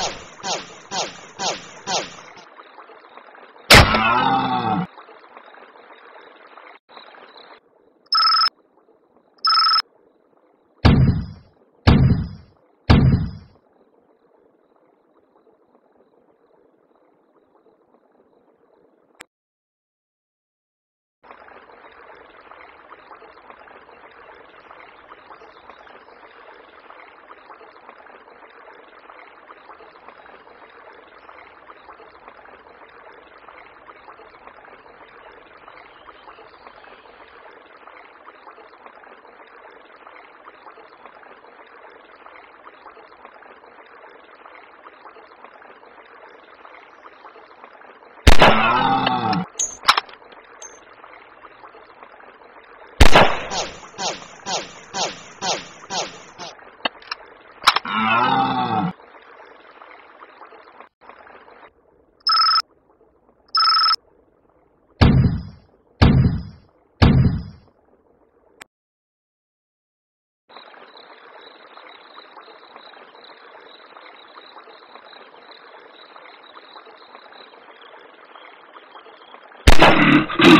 help. Mm-hmm.